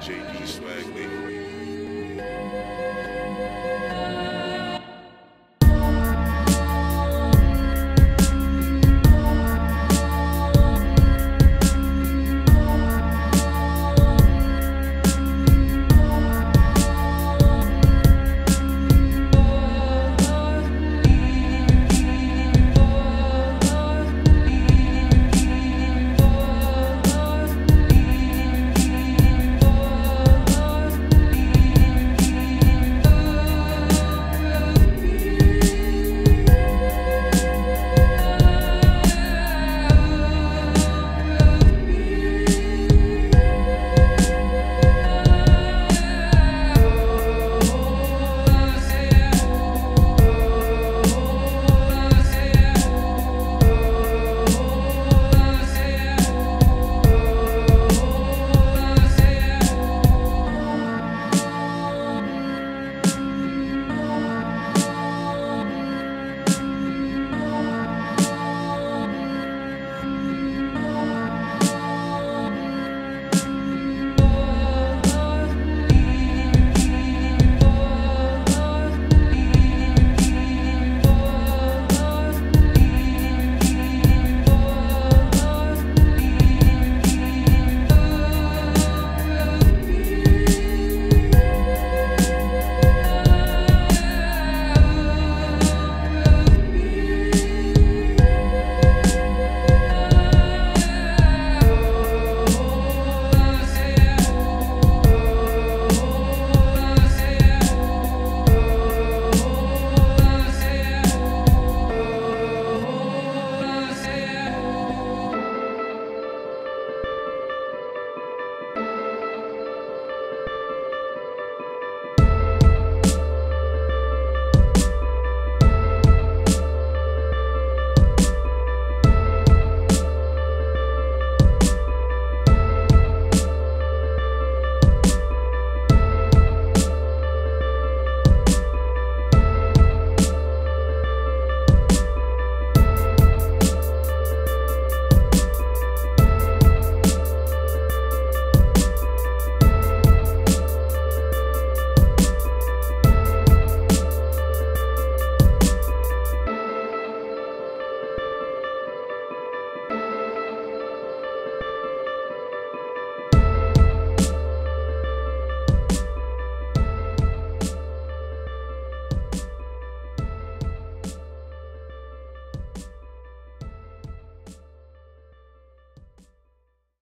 JD Swag Lady.